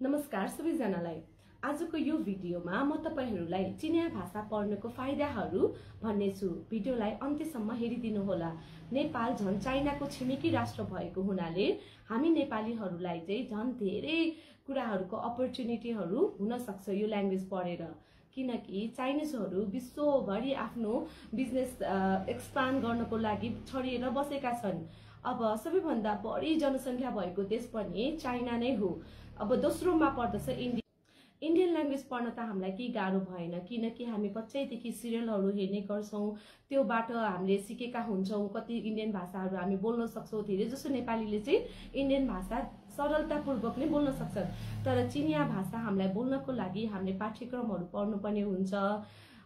नमस्कार सबैजनालाई। आजको यो भिडियोमा म तपाईँहरूलाई चिनिया भाषा पढ्नको फाइदाहरू भन्नेछु। भिडियोलाई अन्त्यसम्म हेरिदिनुहोला। नेपाल झन् चाइनाको छिमेकी राष्ट्र भएको हुनाले हामी नेपालीहरूलाई चाहिँ झन् धेरै कुराहरूको अपर्च्युनिटीहरू हुन सक्छ यो ल्याङ्ग्वेज पढेर। किनकि चाइनिजहरू विश्वभरि आफ्नो बिजनेस एक्सपान्ड गर्नको लागि छरिएर बसेका छन्। अब सबैभन्दा बढी जनसङ्ख्या भएको देश पनि चाइना नै हो। अब दोस्रोमा पर्दछ इन्डिया। इन्डियन ल्याङ्ग्वेज पढ्न त हामीलाई केही गाह्रो भएन किनकि हामी बच्चैदेखि सिरियलहरू हेर्ने गर्छौँ। त्योबाट हामीले सिकेका हुन्छौँ कति इन्डियन भाषाहरू हामी बोल्न सक्छौँ। धेरै जसो नेपालीले चाहिँ इन्डियन भाषा सरलतापूर्वक नै बोल्न सक्छ तर चिनिया भाषा हामीलाई बोल्नको लागि हामीले पाठ्यक्रमहरू पढ्नुपर्ने हुन्छ।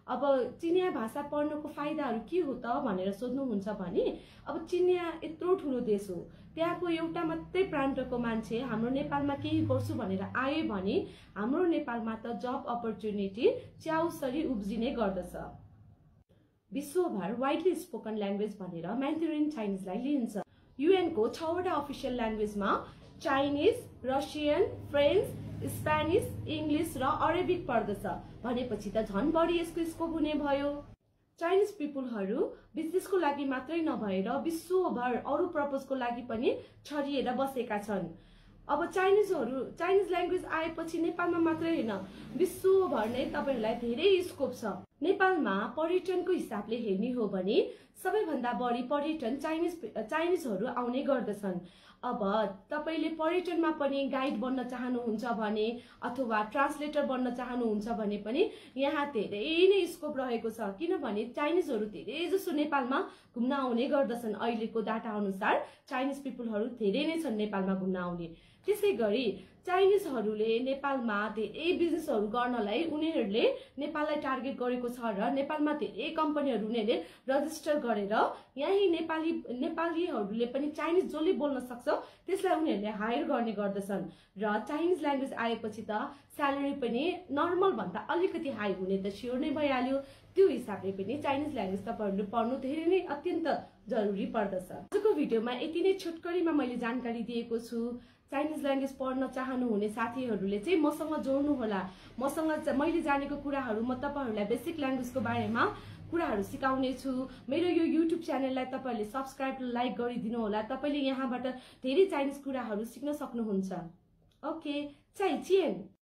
अब चिनिया भाषा पढ्नुको फाइदाहरू के हो त भनेर सोध्नुहुन्छ भने अब चिनिया यत्रो ठुलो देश हो। त्यहाँको एउटा मात्रै प्रान्तको मान्छे हाम्रो नेपालमा केही गर्छु भनेर आयो भने हाम्रो नेपालमा त जब अपर्च्युनिटी च्याउसरी उब्जिने गर्दछ। विश्वभर वाइडली स्पोकन ल्याङ्ग्वेज भनेर म्यान्थुरिन चाइनिजलाई लिइन्छ। युएनको छवटा official ल्याङ्ग्वेजमा Chinese Russian French Spanish English र अरेबिक पर्दछ भनेपछि त झन् बढी यसको स्कोप हुने भयो। चाइनिज पिपुलहरू बिजनेसको लागि मात्रै नभएर विश्वभर अरू पर्पजको लागि पनि छरिएर बसेका छन्। अब चाइनिजहरू चाइनिज ल्याङ्ग्वेज आएपछि नेपालमा मात्रै होइन विश्वभर नै तपाईँहरूलाई धेरै स्कोप छ। नेपालमा पर्यटनको हिसाबले हेर्ने हो भने सबैभन्दा बढी पर्यटन चाइनिज चाइनिजहरू आउने गर्दछन्। अब तपाईँले पर्यटनमा पनि गाइड बन्न चाहनुहुन्छ भने अथवा ट्रान्सलेटर बन्न चाहनुहुन्छ भने पनि यहाँ धेरै नै स्कोप रहेको छ। किनभने चाइनिजहरू धेरै जसो नेपालमा घुम्न आउने गर्दछन् अहिलेको डाटा अनुसार। चाइनिज पिपुलहरू धेरै नै छन् नेपालमा घुम्न आउने। त्यसै गरी चाइनिजहरूले नेपालमा धेरै बिजनेसहरू गर्नलाई उनीहरूले नेपाललाई टार्गेट गरेको छ र नेपालमा धेरै कम्पनीहरू उनीहरूले रजिस्टर गरेर यहीँ नेपाली नेपालीहरूले पनि चाइनिज जसले बोल्न सक्छ त्यसलाई उनीहरूले हायर गर्ने गर्दछन्। र चाइनिज ल्याङ्ग्वेज आएपछि त स्यालेरी पनि नर्मल भन्दा अलिकति हाई हुने त स्योर नै भइहाल्यो। त्यो हिसाबले पनि चाइनिज ल्याङ्ग्वेज तपाईँहरूले पढ्नु धेरै नै अत्यन्त जरुरी पर्दछ। आजको भिडियोमा यति नै। छोटकरीमा मैले जानकारी दिएको छु। चाइनिज ल्याङ्ग्वेज पढ्न चाहनुहुने साथीहरूले चाहिँ मसँग जोड्नु होला मसँग मैले जानेको कुराहरू म तपाईँहरूलाई बेसिक ल्याङ्ग्वेजको बारेमा कुराहरू सिकाउने छु मेरो यो युट्युब च्यानललाई तपाईँहरूले सब्सक्राइब लाइक गरिदिनु होला तपाईँले यहाँबाट धेरै चाइनिज कुराहरू सिक्न सक्नुहुन्छ। ओके चाइ चियन